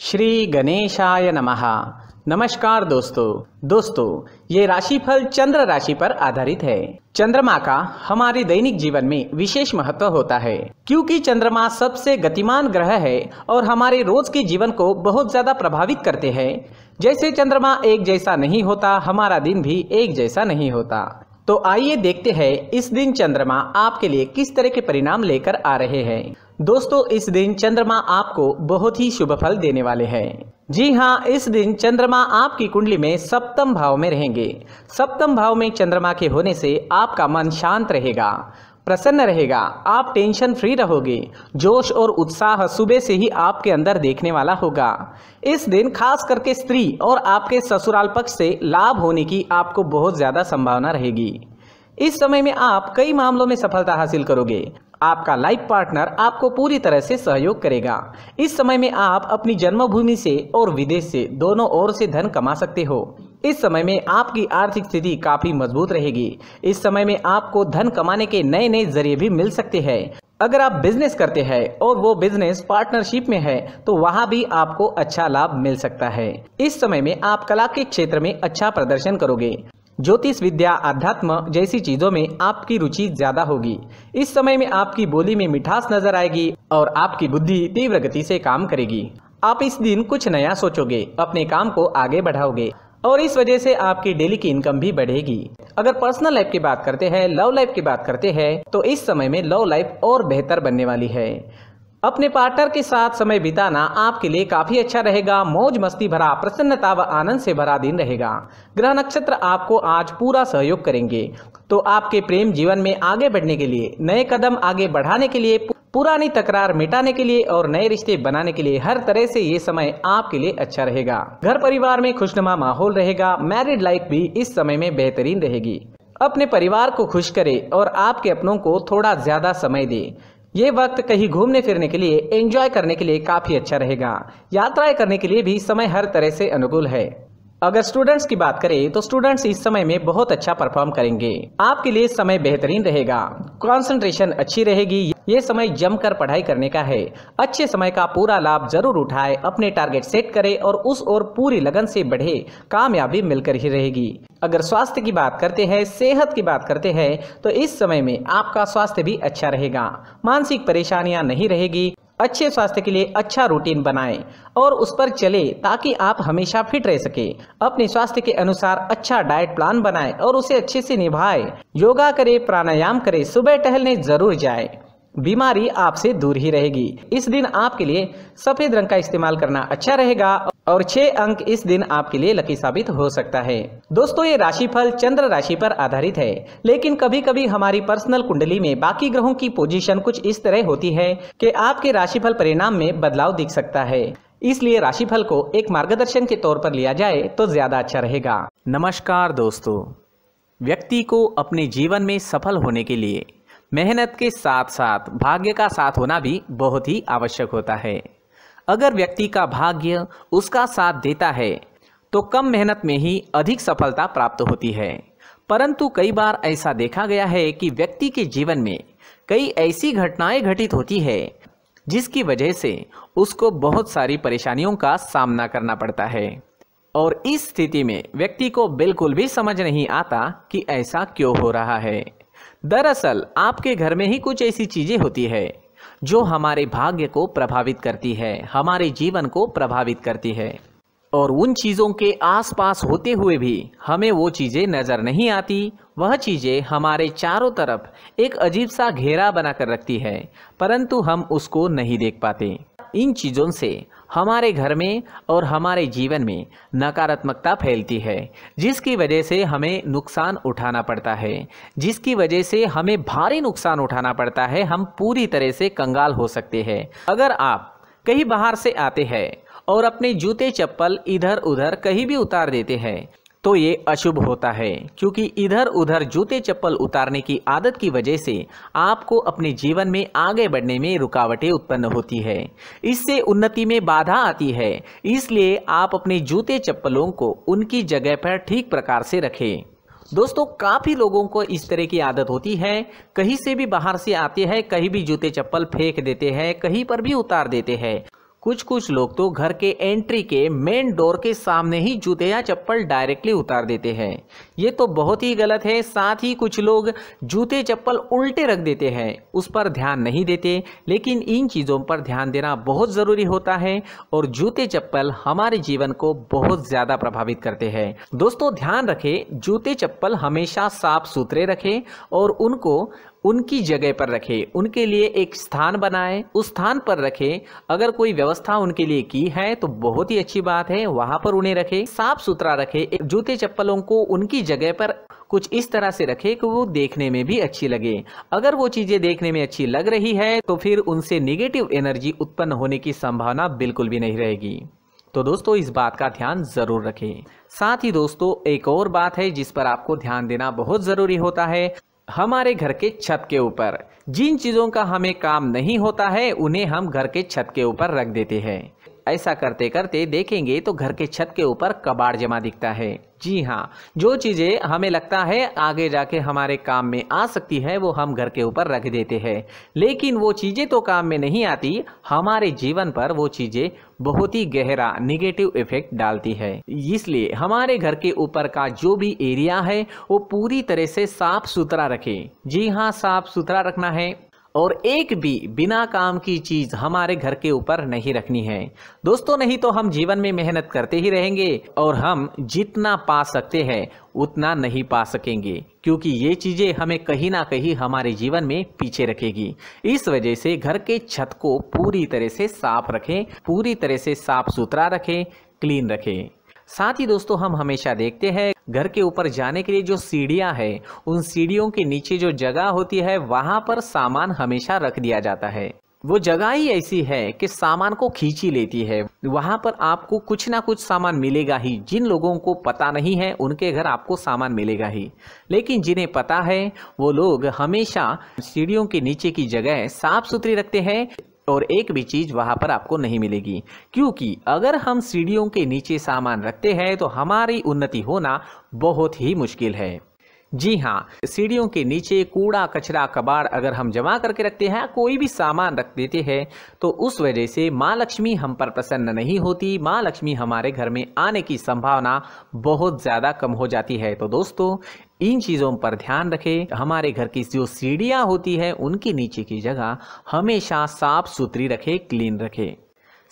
श्री गणेशाय नमः। नमस्कार दोस्तों। दोस्तों, ये राशिफल चंद्र राशि पर आधारित है। चंद्रमा का हमारे दैनिक जीवन में विशेष महत्व होता है, क्योंकि चंद्रमा सबसे गतिमान ग्रह है और हमारे रोज के जीवन को बहुत ज़्यादा प्रभावित करते हैं। जैसे चंद्रमा एक जैसा नहीं होता, हमारा दिन भी एक जैसा नहीं होता। तो आइए देखते हैं, इस दिन चंद्रमा आपके लिए किस तरह के परिणाम लेकर आ रहे हैं। दोस्तों, इस दिन चंद्रमा आपको बहुत ही शुभ फल देने वाले हैं। जी हाँ इस दिन चंद्रमा आपकी कुंडली में सप्तम भाव में रहेंगे। सप्तम भाव में चंद्रमा के होने से आपका मन शांत रहेगा, प्रसन्न रहेगा, आप टेंशन फ्री रहोगे, जोश और उत्साह सुबह से ही आपके अंदर देखने वाला होगा। इस दिन खास करके स्त्री और आपके ससुराल पक्ष से लाभ होने की आपको बहुत ज़्यादा संभावना रहेगी। इस समय में आप कई मामलों में सफलता हासिल करोगे। आपका लाइफ पार्टनर आपको पूरी तरह से सहयोग करेगा। इस समय में आप अपनी जन्मभूमि से और विदेश से दोनों ओर से धन कमा सकते हो। इस समय में आपकी आर्थिक स्थिति काफ़ी मज़बूत रहेगी। इस समय में आपको धन कमाने के नए नए ज़रिए भी मिल सकते हैं। अगर आप बिज़नेस करते हैं और वो बिज़नेस पार्टनरशिप में है तो वहाँ भी आपको अच्छा लाभ मिल सकता है। इस समय में आप कला के क्षेत्र में अच्छा प्रदर्शन करोगे। ज्योतिष विद्या, अध्यात्म जैसी चीज़ों में आपकी रुचि ज़्यादा होगी। इस समय में आपकी बोली में मिठास नज़र आएगी और आपकी बुद्धि तीव्र गति से काम करेगी। आप इस दिन कुछ नया सोचोगे, अपने काम को आगे बढ़ाओगे और इस वजह से आपकी डेली की इनकम भी बढ़ेगी। अगर पर्सनल लाइफ की बात करते हैं, लव लाइफ की बात करते हैं तो इस समय में लव लाइफ और बेहतर बनने वाली है। अपने पार्टनर के साथ समय बिताना आपके लिए काफ़ी अच्छा रहेगा। मौज मस्ती भरा, प्रसन्नता व आनंद से भरा दिन रहेगा। ग्रह नक्षत्र आपको आज पूरा सहयोग करेंगे। तो आपके प्रेम जीवन में आगे बढ़ने के लिए, नए कदम आगे बढ़ाने के लिए पुरानी तकरार मिटाने के लिए और नए रिश्ते बनाने के लिए हर तरह से ये समय आपके लिए अच्छा रहेगा। घर परिवार में खुशनुमा माहौल रहेगा। मैरिड लाइफ भी इस समय में बेहतरीन रहेगी। अपने परिवार को खुश करे और आपके अपनों को थोड़ा ज़्यादा समय दे। ये वक्त कहीं घूमने फिरने के लिए एंजॉय करने के लिए काफ़ी अच्छा रहेगा। यात्राएँ करने के लिए भी समय हर तरह से अनुकूल है। अगर स्टूडेंट्स की बात करें तो स्टूडेंट्स इस समय में बहुत अच्छा परफॉर्म करेंगे। आपके लिए समय बेहतरीन रहेगा। कॉन्सेंट्रेशन अच्छी रहेगी। ये समय जमकर पढ़ाई करने का है। अच्छे समय का पूरा लाभ ज़रूर उठाए, अपने टारगेट सेट करे और उस ओर पूरी लगन से बढ़े, कामयाबी मिलकर ही रहेगी। अगर स्वास्थ्य की बात करते हैं, सेहत की बात करते हैं तो इस समय में आपका स्वास्थ्य भी अच्छा रहेगा। मानसिक परेशानियाँ नहीं रहेगी। अच्छे स्वास्थ्य के लिए अच्छा रूटीन बनाएँ और उस पर चले ताकि आप हमेशा फिट रह सके। अपने स्वास्थ्य के अनुसार अच्छा डाइट प्लान बनाएँ और उसे अच्छे से निभाएँ। योगा करें, प्राणायाम करें, सुबह टहलने ज़रूर जाए। बीमारी आपसे दूर ही रहेगी। इस दिन आपके लिए सफ़ेद रंग का इस्तेमाल करना अच्छा रहेगा और छह अंक इस दिन आपके लिए लकी साबित हो सकता है। दोस्तों, ये राशिफल चंद्र राशि पर आधारित है, लेकिन कभी कभी हमारी पर्सनल कुंडली में बाकी ग्रहों की पोजीशन कुछ इस तरह होती है कि आपके राशिफल परिणाम में बदलाव दिख सकता है। इसलिए राशिफल को एक मार्गदर्शन के तौर पर लिया जाए तो ज़्यादा अच्छा रहेगा। नमस्कार दोस्तों। व्यक्ति को अपने जीवन में सफल होने के लिए मेहनत के साथ साथ भाग्य का साथ होना भी बहुत ही आवश्यक होता है। अगर व्यक्ति का भाग्य उसका साथ देता है तो कम मेहनत में ही अधिक सफलता प्राप्त होती है। परंतु कई बार ऐसा देखा गया है कि व्यक्ति के जीवन में कई ऐसी घटनाएँ घटित होती है, जिसकी वजह से उसको बहुत सारी परेशानियों का सामना करना पड़ता है। और इस स्थिति में व्यक्ति को बिल्कुल भी समझ नहीं आता कि ऐसा क्यों हो रहा है। दरअसल, आपके घर में ही कुछ ऐसी चीज़ें होती है, जो हमारे भाग्य को प्रभावित करती है, हमारे जीवन को प्रभावित करती है। और उन चीज़ों के आसपास होते हुए भी हमें वो चीज़ें नज़र नहीं आती, वह चीज़ें हमारे चारों तरफ़ एक अजीब सा घेरा बनाकर रखती है, परंतु हम उसको नहीं देख पाते। इन चीज़ों से हमारे घर में और हमारे जीवन में नकारात्मकता फैलती है, जिसकी वजह से हमें नुकसान उठाना पड़ता है। जिसकी वजह से हमें भारी नुकसान उठाना पड़ता है, हम पूरी तरह से कंगाल हो सकते हैं। अगर आप कहीं बाहर से आते हैं और अपने जूते चप्पल इधर उधर कहीं भी उतार देते हैं तो ये अशुभ होता है, क्योंकि इधर उधर जूते चप्पल उतारने की आदत की वजह से आपको अपने जीवन में आगे बढ़ने में रुकावटें उत्पन्न होती है। इससे उन्नति में बाधा आती है, इसलिए आप अपने जूते चप्पलों को उनकी जगह पर ठीक प्रकार से रखें। दोस्तों, काफ़ी लोगों को इस तरह की आदत होती है। कहीं से भी बाहर से आते हैं, कहीं भी जूते चप्पल फेंक देते हैं, कहीं पर भी उतार देते हैं। कुछ कुछ लोग तो घर के एंट्री के मेन डोर के सामने ही जूते या चप्पल डायरेक्टली उतार देते हैं। ये तो बहुत ही गलत है, साथ ही कुछ लोग जूते चप्पल उल्टे रख देते हैं, उस पर ध्यान नहीं देते, लेकिन इन चीज़ों पर ध्यान देना बहुत ज़रूरी होता है और जूते चप्पल हमारे जीवन को बहुत ज़्यादा प्रभावित करते हैं। दोस्तों, ध्यान रखें, जूते चप्पल हमेशा साफ़ सुथरे रखें और उनको उनकी जगह पर रखें, उनके लिए एक स्थान बनाएँ। उस स्थान पर रखें, अगर कोई व्यवस्था उनके लिए की है तो बहुत ही अच्छी बात है, वहाँ पर उन्हें रखें, साफ़ सुथरा रखें जूते चप्पलों को उनकी जगह पर कुछ इस तरह से रखें कि वो देखने में भी अच्छी लगे। अगर वो चीज़ें देखने में अच्छी लग रही है तो फिर उनसे निगेटिव एनर्जी उत्पन्न होने की संभावना बिल्कुल भी नहीं रहेगी। तो दोस्तों, इस बात का ध्यान ज़रूर रखें। साथ ही दोस्तों, एक और बात है, जिस पर आपको ध्यान देना बहुत ज़रूरी होता है हमारे घर के छत के ऊपर। जिन चीज़ों का हमें काम नहीं होता है, उन्हें हम घर के छत के ऊपर रख देते हैं। ऐसा करते करते देखेंगे तो घर के छत के ऊपर कबाड़ जमा दिखता है। जी हाँ जो चीज़ें हमें लगता है आगे जाके हमारे काम में आ सकती है, वो हम घर के ऊपर रख देते हैं। लेकिन वो चीज़ें तो काम में नहीं आती, हमारे जीवन पर वो चीज़ें बहुत ही गहरा निगेटिव इफ़ेक्ट डालती है। इसलिए हमारे घर के ऊपर का जो भी एरिया है, वो पूरी तरह से साफ़ सुथरा रखें। जी हाँ साफ़ सुथरा रखना है। और एक भी बिना काम की चीज़ हमारे घर के ऊपर नहीं रखनी है। दोस्तों, नहीं तो हम जीवन में मेहनत करते ही रहेंगे और हम जितना पा सकते हैं, उतना नहीं पा सकेंगे, क्योंकि ये चीज़ें हमें कहीं ना कहीं हमारे जीवन में पीछे रखेगी। इस वजह से घर के छत को पूरी तरह से साफ़ रखें, पूरी तरह से साफ़ सुथरा रखें, क्लीन रखें। साथ ही दोस्तों, हम हमेशा देखते हैं घर के ऊपर जाने के लिए जो सीढ़ियाँ है, उन सीढ़ियों के नीचे जो जगह होती है, वहाँ पर सामान हमेशा रख दिया जाता है। वो जगह ही ऐसी है कि सामान को खींची लेती है। वहाँ पर आपको कुछ ना कुछ सामान मिलेगा ही। जिन लोगों को पता नहीं है, उनके घर आपको सामान मिलेगा ही। लेकिन जिन्हें पता है, वो लोग हमेशा सीढ़ियों के नीचे की जगह साफ़ सुथरी रखते हैं। और एक भी चीज़ वहाँ पर आपको नहीं मिलेगी। क्योंकि अगर हम सीढ़ियों के नीचे सामान रखते हैं तो हमारी उन्नति होना बहुत ही मुश्किल है। जी हाँ सीढ़ियों के नीचे कूड़ा, कचरा, कबाड़ अगर हम जमा करके रखते हैं, कोई भी सामान रख देते हैं तो उस वजह से माँ लक्ष्मी हम पर प्रसन्न नहीं होती। माँ लक्ष्मी हमारे घर में आने की संभावना बहुत ज़्यादा कम हो जाती है। तो दोस्तों इन चीज़ों पर ध्यान रखें। हमारे घर की जो सीढ़ियाँ होती है, उनकी नीचे की जगह हमेशा साफ़ सुथरी रखें, क्लीन रखें।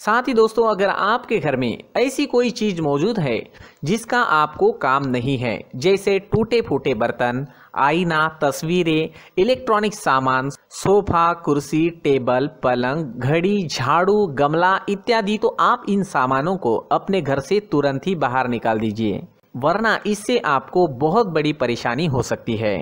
साथ ही दोस्तों, अगर आपके घर में ऐसी कोई चीज़ मौजूद है, जिसका आपको काम नहीं है, जैसे टूटे फूटे बर्तन, आईना, तस्वीरें, इलेक्ट्रॉनिक सामान, सोफा, कुर्सी, टेबल, पलंग, घड़ी, झाड़ू, गमला इत्यादि तो आप इन सामानों को अपने घर से तुरंत ही बाहर निकाल दीजिए। वरना इससे आपको बहुत बड़ी परेशानी हो सकती है।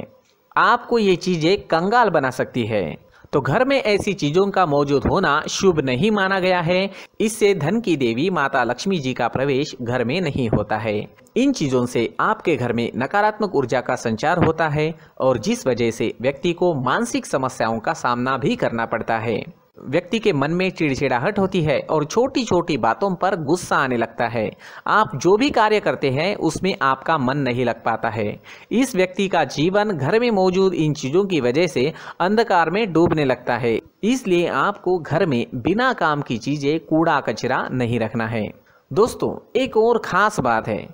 आपको ये चीज़ें कंगाल बना सकती है। तो घर में ऐसी चीज़ों का मौजूद होना शुभ नहीं माना गया है। इससे धन की देवी माता लक्ष्मी जी का प्रवेश घर में नहीं होता है। इन चीज़ों से आपके घर में नकारात्मक ऊर्जा का संचार होता है और जिस वजह से व्यक्ति को मानसिक समस्याओं का सामना भी करना पड़ता है। व्यक्ति के मन में चिड़चिड़ाहट होती है और छोटी छोटी बातों पर गुस्सा आने लगता है। आप जो भी कार्य करते हैं, उसमें आपका मन नहीं लग पाता है। इस व्यक्ति का जीवन घर में मौजूद इन चीज़ों की वजह से अंधकार में डूबने लगता है। इसलिए आपको घर में बिना काम की चीज़ें कूड़ा कचरा नहीं रखना है। दोस्तों, एक और ख़ास बात है।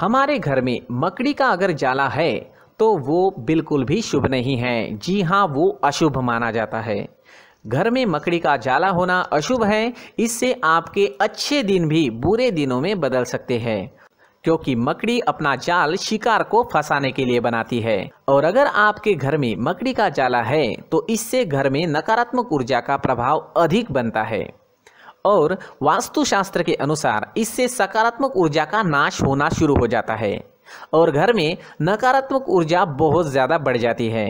हमारे घर में मकड़ी का अगर जाला है तो वो बिल्कुल भी शुभ नहीं है। जी हाँ वो अशुभ माना जाता है। घर में मकड़ी का जाला होना अशुभ है। इससे आपके अच्छे दिन भी बुरे दिनों में बदल सकते हैं। क्योंकि मकड़ी अपना जाल शिकार को फंसाने के लिए बनाती है। और अगर आपके घर में मकड़ी का जाला है तो इससे घर में नकारात्मक ऊर्जा का प्रभाव अधिक बनता है। और वास्तुशास्त्र के अनुसार इससे सकारात्मक ऊर्जा का नाश होना शुरू हो जाता है। और घर में नकारात्मक ऊर्जा बहुत ज़्यादा बढ़ जाती है।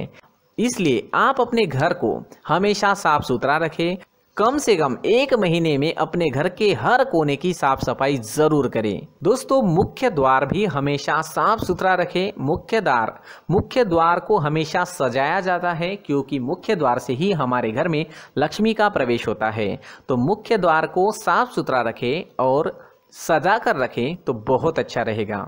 इसलिए आप अपने घर को हमेशा साफ़ सुथरा रखें। कम से कम एक महीने में अपने घर के हर कोने की साफ़ सफ़ाई ज़रूर करें। दोस्तों, मुख्य द्वार भी हमेशा साफ़ सुथरा रखें। मुख्य द्वार मुख्य द्वार को हमेशा सजाया जाता है क्योंकि मुख्य द्वार से ही हमारे घर में लक्ष्मी का प्रवेश होता है। तो मुख्य द्वार को साफ़ सुथरा रखें और सजा कर रखें तो बहुत अच्छा रहेगा।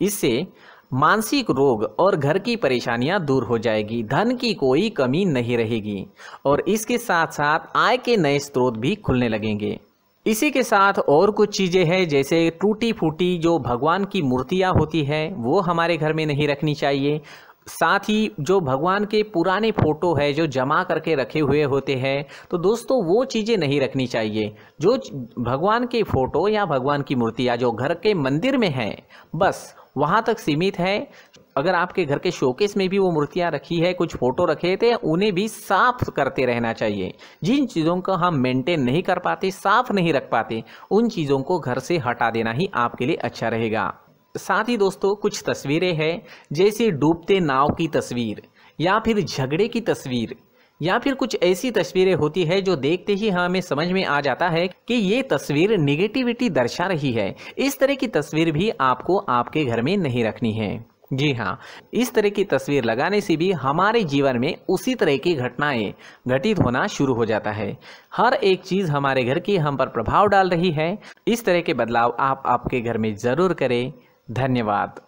इससे मानसिक रोग और घर की परेशानियाँ दूर हो जाएगी, धन की कोई कमी नहीं रहेगी और इसके साथ साथ आय के नए स्रोत भी खुलने लगेंगे। इसी के साथ और कुछ चीज़ें हैं, जैसे टूटी फूटी जो भगवान की मूर्तियाँ होती है, वो हमारे घर में नहीं रखनी चाहिए। साथ ही जो भगवान के पुराने फ़ोटो है, जो जमा करके रखे हुए होते हैं तो दोस्तों वो चीज़ें नहीं रखनी चाहिए। जो भगवान के फ़ोटो या भगवान की मूर्तियाँ जो घर के मंदिर में हैं, बस वहाँ तक सीमित है। अगर आपके घर के शोकेस में भी वो मूर्तियाँ रखी है, कुछ फ़ोटो रखे थे, उन्हें भी साफ़ करते रहना चाहिए। जिन चीज़ों को हम मेंटेन नहीं कर पाते, साफ़ नहीं रख पाते, उन चीज़ों को घर से हटा देना ही आपके लिए अच्छा रहेगा। साथ ही दोस्तों, कुछ तस्वीरें हैं, जैसे डूबते नाव की तस्वीर या फिर झगड़े की तस्वीर। या फिर कुछ ऐसी तस्वीरें होती है जो देखते ही हमें समझ में आ जाता है कि ये तस्वीर निगेटिविटी दर्शा रही है। इस तरह की तस्वीर भी आपको आपके घर में नहीं रखनी है। जी हाँ इस तरह की तस्वीर लगाने से भी हमारे जीवन में उसी तरह की घटनाएँ घटित होना शुरू हो जाता है। हर एक चीज़ हमारे घर की हम पर प्रभाव डाल रही है। इस तरह के बदलाव आप आपके घर में ज़रूर करें। धन्यवाद।